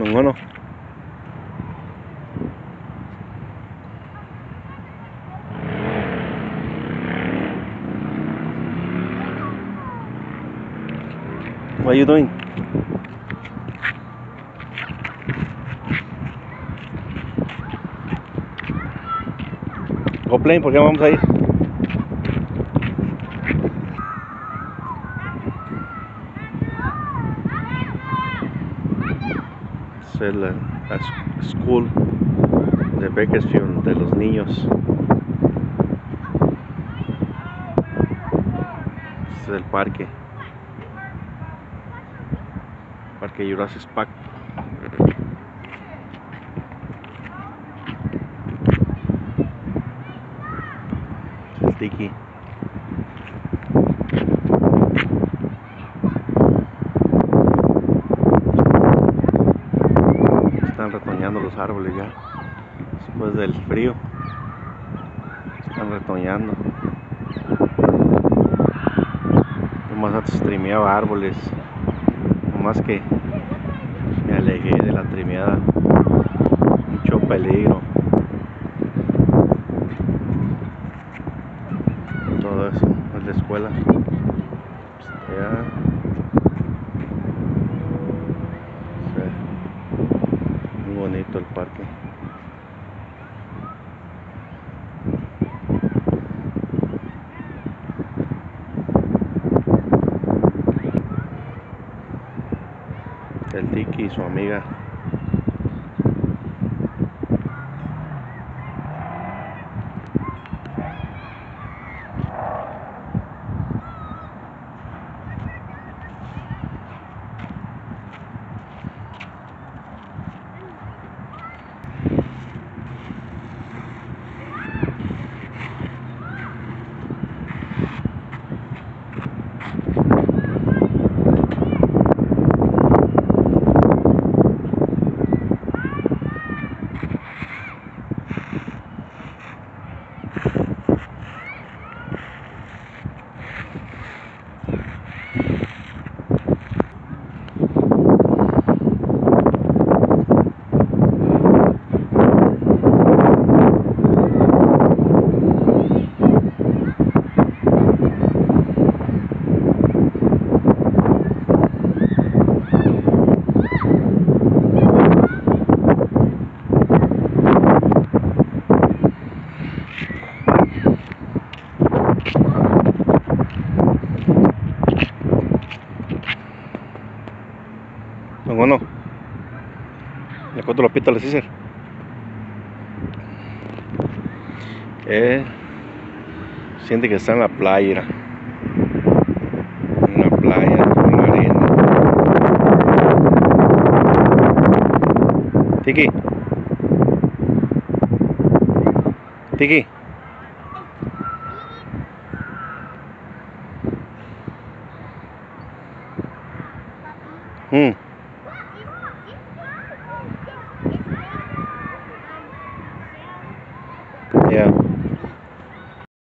Ninguno. What are you doing? Go plane, ¿por qué vamos a ir? Es la s- school de Bakersfield, de los niños. Este es el parque. Parque Jurassic Park. Es el tiki. Están los árboles ya. Después del frío. Están retoñando. Nomás antes streameaba árboles. Nomás que me alejé de la trimeada. Mucho peligro. Todo eso es la escuela. Está allá. El Tiki y su amiga. Bueno, le cuento los pitos a César. Que siente que está en la playa. En la playa, con la arena. Tiki. Tiki.